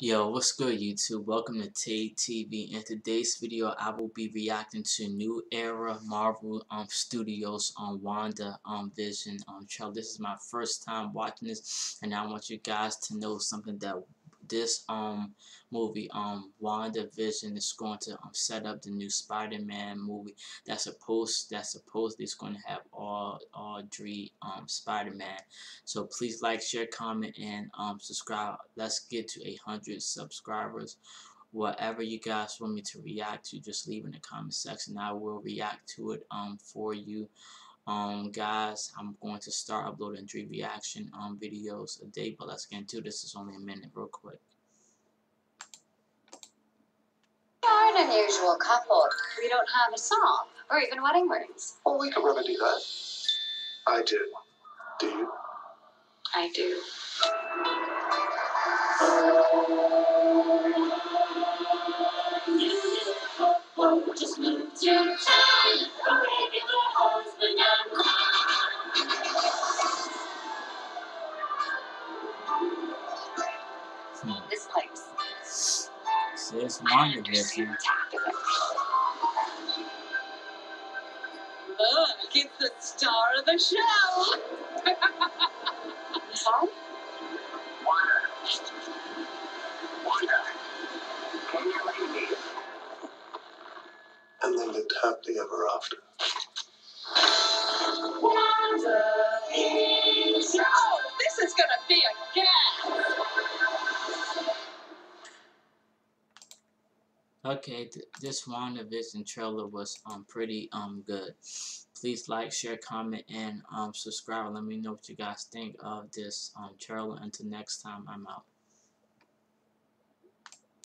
Yo, what's good YouTube? Welcome to Taee TV. In today's video, I will be reacting to New Era Marvel um, Studios on um, Wanda um, Vision um, trailer. This is my first time watching this, and I want you guys to know something that this um movie um WandaVision is going to um, set up the new Spider-Man movie that's supposed that's supposedly is going to have all all three um Spider-Man. So please like, share, comment, and um subscribe. Let's get to a hundred subscribers. Whatever you guys want me to react to, just leave in the comment section. I will react to it um for you. Um, guys, I'm going to start uploading three reaction um, videos a day, but let's get into this. It's only a minute real quick. are an unusual couple. We don't have a song or even wedding rings. Well, we can remedy that. I do. Do you? I do. Just move to town, husband This place. Sis Wanda Vision. Look, it's the star of the show. Sorry? And they lived happily ever after. Okay, th this WandaVision trailer was um pretty um good. Please like, share, comment, and um subscribe. Let me know what you guys think of this um trailer. Until next time, I'm out.